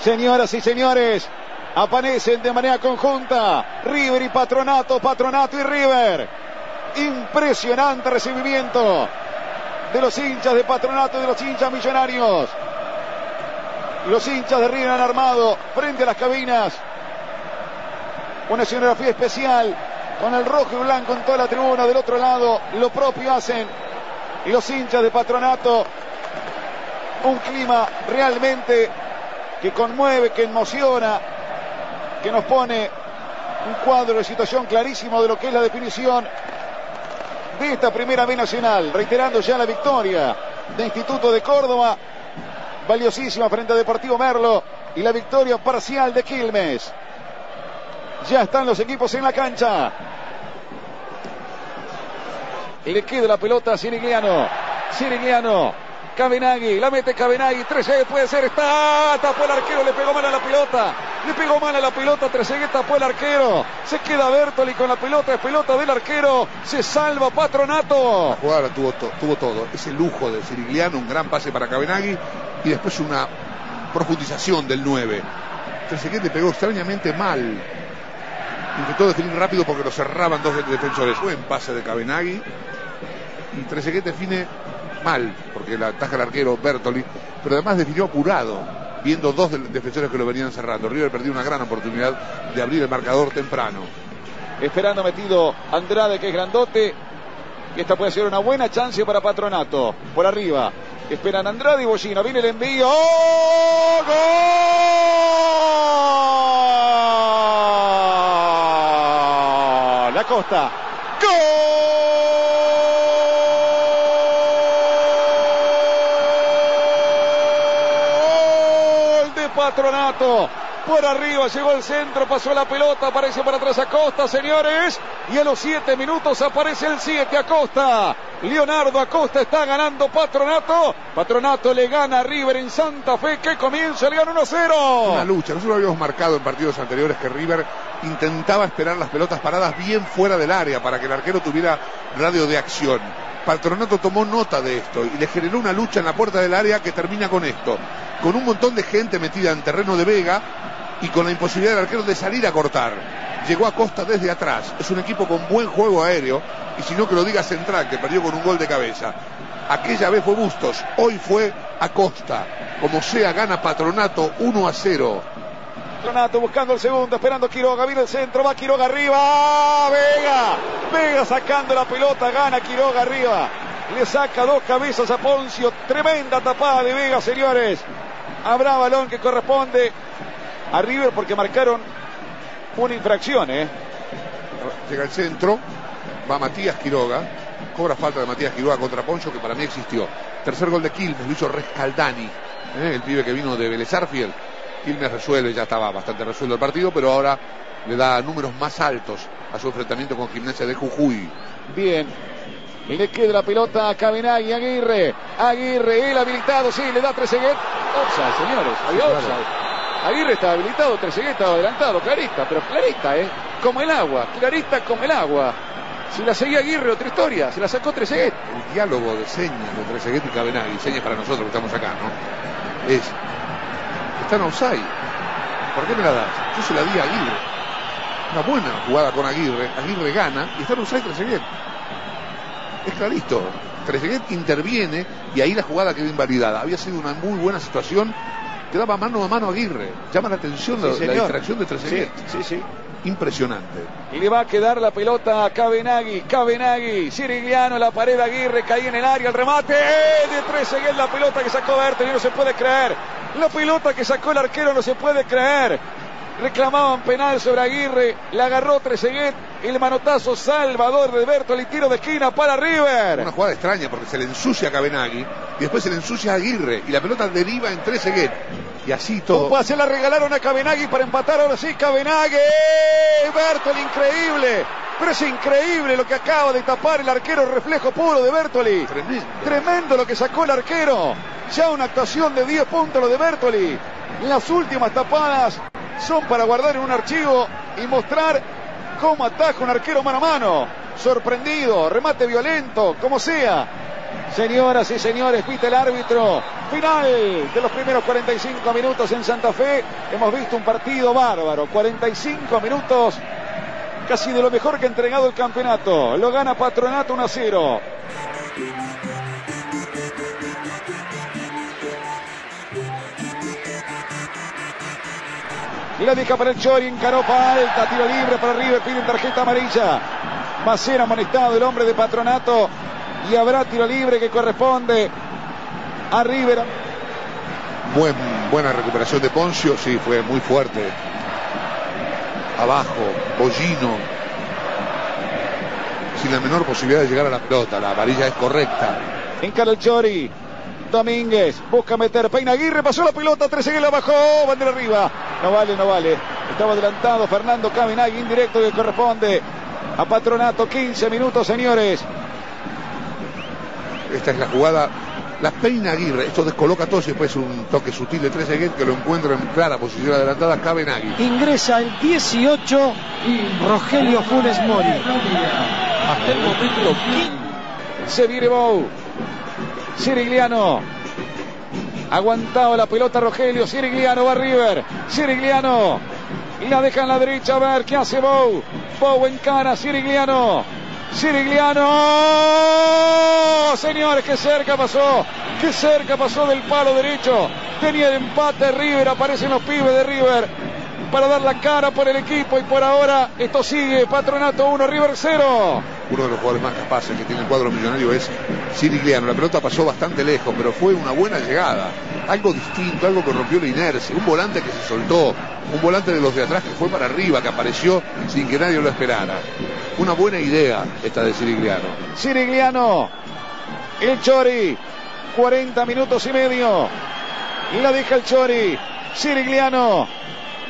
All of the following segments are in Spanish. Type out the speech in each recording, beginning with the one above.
Señoras y señores, aparecen de manera conjunta River y Patronato, Patronato y River. Impresionante recibimiento de los hinchas de Patronato y de los hinchas millonarios. Los hinchas de River han armado frente a las cabinas una escenografía especial con el rojo y blanco en toda la tribuna. Del otro lado, lo propio hacen los hinchas de Patronato. Un clima realmente que conmueve, que emociona, que nos pone un cuadro de situación clarísimo de lo que es la definición de esta primera B nacional, reiterando ya la victoria de Instituto de Córdoba, valiosísima frente a Deportivo Merlo y la victoria parcial de Quilmes. Ya están los equipos en la cancha. Le queda la pelota a Sirigliano. Sirigliano Cabenagui, la mete Cabenagui, Trezeguet puede ser, está, tapó el arquero, le pegó mal a la pelota, le pegó mal a la pelota, Trezeguet tapó el arquero, se queda Bertoli con la pelota, es pelota del arquero, se salva Patronato. La jugada tuvo, tuvo todo, ese lujo de Sirigliano, un gran pase para Cabenagui y después una profundización del 9. Trezeguet le pegó extrañamente mal. Intentó definir rápido porque lo cerraban dos defensores. Buen pase de Cabenagui. Y Trezeguet define mal, porque la ataja el arquero Bertoli, pero además definió apurado, viendo dos defensores que lo venían cerrando. River perdió una gran oportunidad de abrir el marcador temprano. Esperando metido Andrade, que es grandote. Y esta puede ser una buena chance para Patronato. Por arriba. Esperan Andrade y Bollino. Viene el envío. ¡Oh! ¡Gol! La Costa. ¡Gol! Patronato. Por arriba llegó el centro, pasó la pelota, aparece para atrás Acosta, señores. Y a los 7 minutos aparece el 7 Acosta. Leonardo Acosta está ganando Patronato. Patronato le gana a River en Santa Fe. Que comienza, le gana 1-0. Una lucha. Nosotros habíamos marcado en partidos anteriores que River intentaba esperar las pelotas paradas bien fuera del área para que el arquero tuviera radio de acción. Patronato tomó nota de esto y le generó una lucha en la puerta del área que termina con esto. Con un montón de gente metida en terreno de Vega y con la imposibilidad del arquero de salir a cortar. Llegó a Costa desde atrás. Es un equipo con buen juego aéreo y si no que lo diga Central, que perdió con un gol de cabeza. Aquella vez fue Bustos, hoy fue Acosta. Como sea, gana Patronato 1 a 0. Patronato buscando el segundo, esperando Quiroga, viene el centro, va Quiroga arriba, Vega, Vega sacando la pelota, gana Quiroga arriba, le saca dos cabezas a Poncio, tremenda tapada de Vega, señores. Habrá balón que corresponde a River porque marcaron una infracción, ¿eh? Llega el centro, va Matías Quiroga, cobra falta de Matías Quiroga contra Poncio que para mí existió. Tercer gol de Quilmes, lo hizo Rescaldani, ¿eh? el pibe que vino de Vélez Quilmes resuelve, ya estaba bastante resuelto el partido, pero ahora le da números más altos a su enfrentamiento con Gimnasia de Jujuy. Bien. Y le queda la pelota a Cabenagui, Aguirre. Aguirre, él habilitado, sí, le da Trezeguet. Offside, señores, había offside. Aguirre está habilitado, Trezeguet estaba adelantado, clarista, pero clarista, ¿eh? Como el agua, clarista como el agua. Si la seguía Aguirre, otra historia, se la sacó Trezeguet. El diálogo de señas de Trezeguet y Cabenagui, señas para nosotros que estamos acá, ¿no? Es está en offside. ¿Por qué me la das? Yo se la di a Aguirre. Una buena jugada con Aguirre. Aguirre gana y está en offside Trezeguet. Es clarito. Trezeguet interviene y ahí la jugada quedó invalidada. Había sido una muy buena situación. Quedaba mano a mano Aguirre. Llama la atención la, distracción de Trezeguet. Sí, sí, Impresionante. Y le va a quedar la pelota a Cabenagui. Cabenagui, Sirigliano, la pared Aguirre, cae en el área, el remate de Trezeguet, la pelota que sacó Bertoli, no se puede creer. La pelota que sacó el arquero no se puede creer. Reclamaban penal sobre Aguirre, la agarró Trezeguet, el manotazo salvador de Bertoli, tiro de esquina para River. Una jugada extraña porque se le ensucia a Cabenagui y después se le ensucia a Aguirre y la pelota deriva en Trezeguet. Y así todo. Un se la regalaron a Cabenagui para empatar ahora sí, Cabenagui. Bertoli, increíble. Pero es increíble lo que acaba de tapar el arquero, reflejo puro de Bertoli. Tremendo. Tremendo lo que sacó el arquero. Ya una actuación de 10 puntos lo de Bertoli. Las últimas tapadas son para guardar en un archivo y mostrar cómo ataja un arquero mano a mano. Sorprendido, remate violento, como sea. Señoras y señores, pita el árbitro. Final de los primeros 45 minutos en Santa Fe. Hemos visto un partido bárbaro. 45 minutos casi de lo mejor que ha entregado el campeonato. Lo gana Patronato 1 a 0. La deja para el Chori, encaró alta, tiro libre para River, pide tarjeta amarilla. Macera amonestado el hombre de Patronato y habrá tiro libre que corresponde a River. Buen, buena recuperación de Poncio, sí, fue muy fuerte. Abajo, Bollino. Sin la menor posibilidad de llegar a la pelota. La amarilla es correcta. Encara el Chori. Domínguez busca meter. Peina Aguirre pasó la pelota. Tres la bajó. Bandera arriba. No vale, no vale. Estaba adelantado Fernando Caminagui. Indirecto que corresponde a Patronato. 15 minutos, señores. Esta es la jugada la peina Aguirre, esto descoloca todo y después un toque sutil de Trezeguet que lo encuentra en clara posición adelantada, cabe Nagui. Ingresa el 18 Rogelio Funes Mori. Hasta el momento se viene Bou. Sirigliano. Aguantaba la pelota Rogelio. Sirigliano va a River. Sirigliano. Y la deja en la derecha a ver qué hace Bou. Bou en cara. Sirigliano. Sirigliano. Señores, qué cerca pasó. Qué cerca pasó del palo derecho. Tenía el empate River. Aparecen los pibes de River para dar la cara por el equipo y por ahora esto sigue. Patronato 1, River 0. Uno de los jugadores más capaces que tiene el cuadro millonario es Sirigliano. La pelota pasó bastante lejos, pero fue una buena llegada. Algo distinto, algo que rompió la inercia. Un volante que se soltó. Un volante de los de atrás que fue para arriba, que apareció sin que nadie lo esperara. Una buena idea esta de Sirigliano. Sirigliano. El Chori. 40 minutos y medio. La deja el Chori. Sirigliano.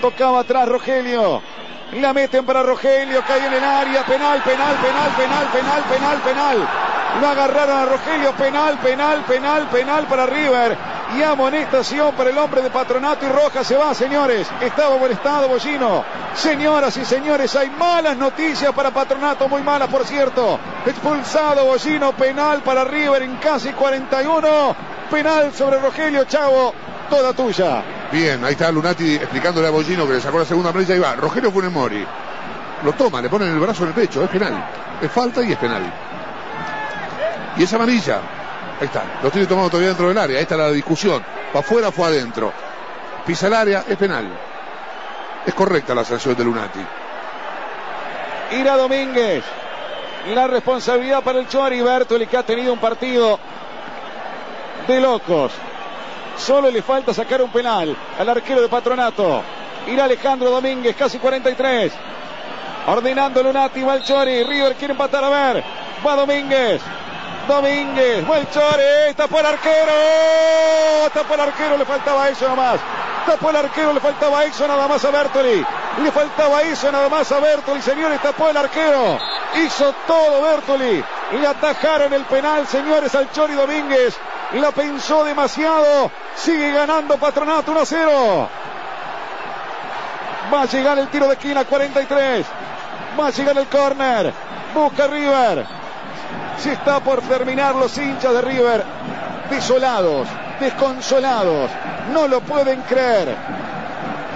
Tocaba atrás Rogelio. La meten para Rogelio, cae en el área, penal, penal, penal, penal, penal, penal, penal. Lo agarraron a Rogelio, penal, penal, penal, penal para River. Y amonestación para el hombre de Patronato y Roja se va, señores. Estaba molestado Bollino. Señoras y señores, hay malas noticias para Patronato, muy malas por cierto. Expulsado Bollino, penal para River en casi 41. Penal sobre Rogelio Chavo, toda tuya. Bien, ahí está Lunati explicándole a Bollino que le sacó la segunda amarilla y va. Rogelio Funes Mori. Lo toma, le pone el brazo en el pecho, es penal. Es falta y es penal. Y esa amarilla. Ahí está, lo tiene tomado todavía dentro del área. Ahí está la discusión. Para afuera, fue adentro. Pisa el área, es penal. Es correcta la sanción de Lunati. Ira Domínguez. La responsabilidad para el Chori Bertoli que ha tenido un partido de locos. Solo le falta sacar un penal al arquero de Patronato. Irá Alejandro Domínguez, casi 43. Ordenando Lunati, va el Chori. River quiere empatar a ver. Va Domínguez. Domínguez, va el Chori. Tapó el arquero. Tapó el arquero, le faltaba eso nomás. Tapó el arquero, le faltaba eso nada más a Bertoli. Le faltaba eso nada más a Bertoli. Señores, tapó el arquero. Hizo todo Bertoli. Le atajaron el penal, señores, al Chori Domínguez. La pensó demasiado. Sigue ganando Patronato 1 a 0. Va a llegar el tiro de esquina 43. Va a llegar el córner. Busca River. Se está por terminar los hinchas de River. Desolados, desconsolados. No lo pueden creer.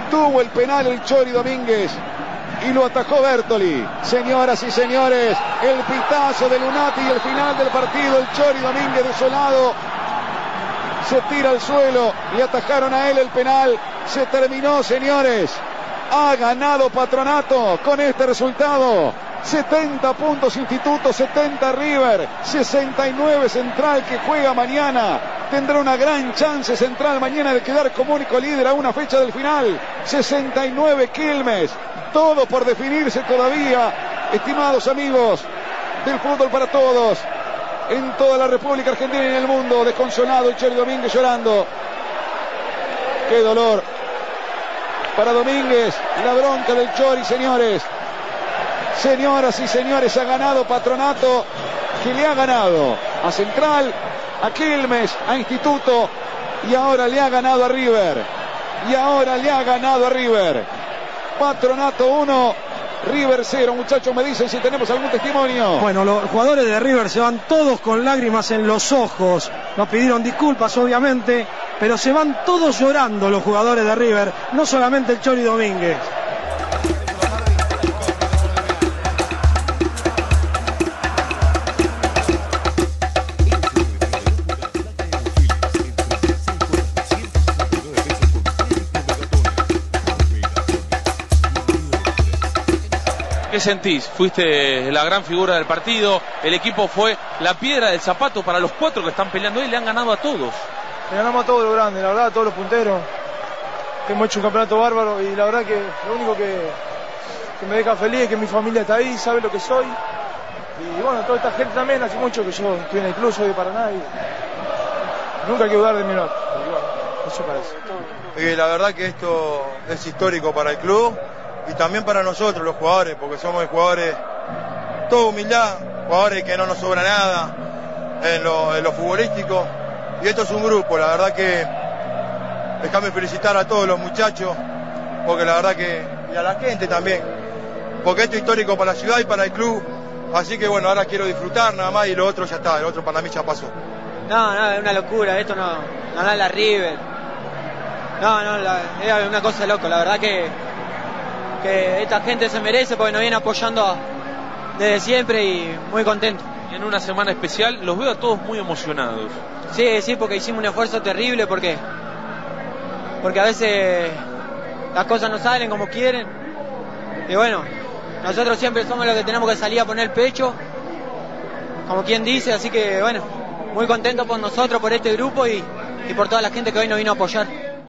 Tuvo el penal el Chori Domínguez y lo atajó Bertoli. Señoras y señores, el pitazo de Lunati y el final del partido. El Chori Domínguez desolado se tira al suelo y atajaron a él el penal. Se terminó, señores. Ha ganado Patronato con este resultado. 70 puntos Instituto, 70 River, 69 Central que juega mañana. Tendrá una gran chance Central mañana de quedar como único líder a una fecha del final. 69 Quilmes. Todo por definirse todavía. Estimados amigos del fútbol para todos en toda la República Argentina y en el mundo. Desconsolado el Chori Domínguez llorando. Qué dolor. Para Domínguez, la bronca del Chori, señores. Señoras y señores, ha ganado Patronato, que le ha ganado a Central, a Quilmes, a Instituto y ahora le ha ganado a River. Y ahora le ha ganado a River. Patronato 1, River 0, muchachos, me dicen si tenemos algún testimonio. Bueno, los jugadores de River se van todos con lágrimas en los ojos. Nos pidieron disculpas, obviamente, pero se van todos llorando los jugadores de River, no solamente el Chori Domínguez. ¿Qué sentís? Fuiste la gran figura del partido, el equipo fue la piedra del zapato para los cuatro que están peleando hoy, le han ganado a todos. Le ganamos a todos los grandes, la verdad, a todos los punteros. Hemos hecho un campeonato bárbaro y la verdad que lo único que, que me deja feliz es que mi familia está ahí, sabe lo que soy. Y bueno, toda esta gente también, hace mucho que yo estoy en el club, soy de Paraná y nunca hay que dudar de mi norte. Y bueno, eso parece. Y la verdad que esto es histórico para el club y también para nosotros los jugadores, porque somos jugadores, toda humildad, jugadores que no nos sobra nada en lo, en futbolístico. Y esto es un grupo, la verdad que déjame felicitar a todos los muchachos, porque la verdad que, y a la gente también, porque esto es histórico para la ciudad y para el club. Así que bueno, ahora quiero disfrutar nada más y lo otro ya está, el otro para mí ya pasó. No, no, es una locura, esto no, no es la River. No, no, es una cosa de loco, la verdad que, que esta gente se merece porque nos viene apoyando desde siempre y muy contento. Y en una semana especial los veo a todos muy emocionados. Sí, sí, porque hicimos un esfuerzo terrible porque, porque a veces las cosas no salen como quieren. Y bueno, nosotros siempre somos los que tenemos que salir a poner el pecho, como quien dice, así que bueno, muy contento por nosotros, por este grupo y, y por toda la gente que hoy nos vino a apoyar.